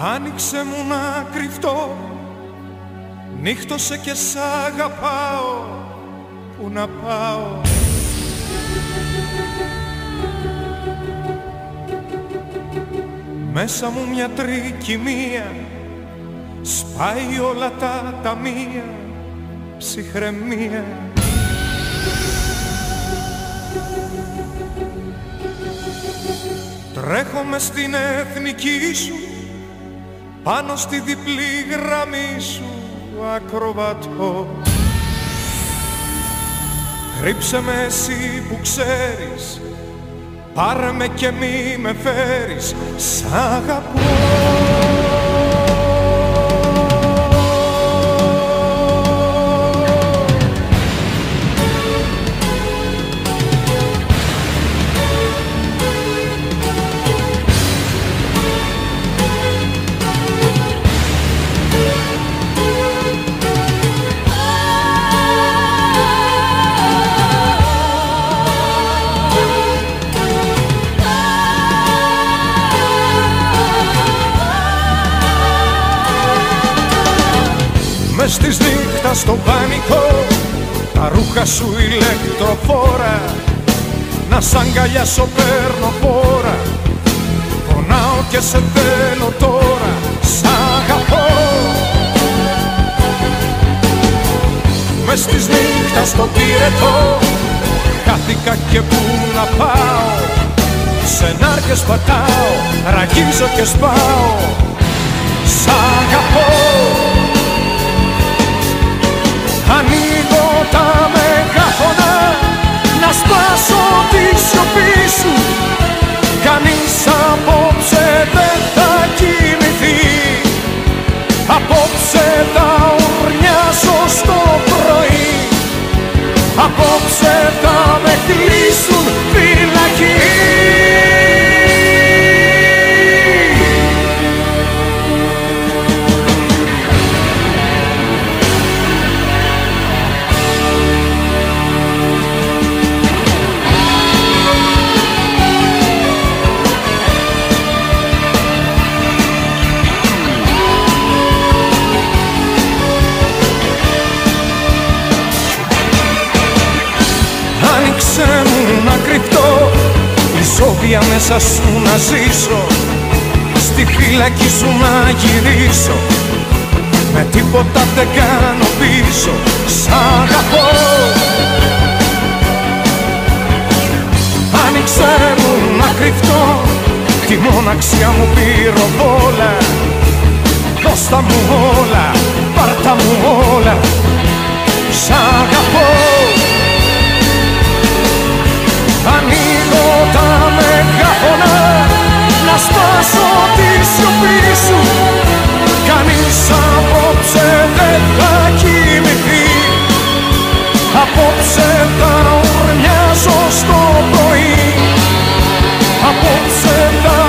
Άνοιξε μου να κρυφτώ Νύχτωσε και σ' Πού να πάω. Μέσα μου μια τρικυμία Σπάει όλα τα ταμεία Ψυχρεμία Τρέχω μες στην εθνική σου πάνω στη διπλή γραμμή σου ακροβατώ Κρύψε με εσύ που ξέρεις Πάρε με και μη με φέρεις Σ' αγαπώ της νύχτας στο πανικό Τα ρούχα σου ηλεκτροφόρα Να σ' αγκαλιάσω παίρνω φόρα Πονάω και σε θέλω τώρα Σ' αγαπώ. Μες της νύχτας στο πυρετό Χάθηκα και πού να πάω. Σενάρκες πατάω Ραγίζω και σπάω. Σ' αγαπώ Η ζώδια μέσα σου να ζήσω. Στη φύλακη σου να γυρίσω. Με τίποτα δεν κάνω πίσω. Σ' αγαπώ. Άνοιξε μου να κρυφτώ. Τη μοναξιά μου πυροβόλα Δώσ' τα μου όλα, answer.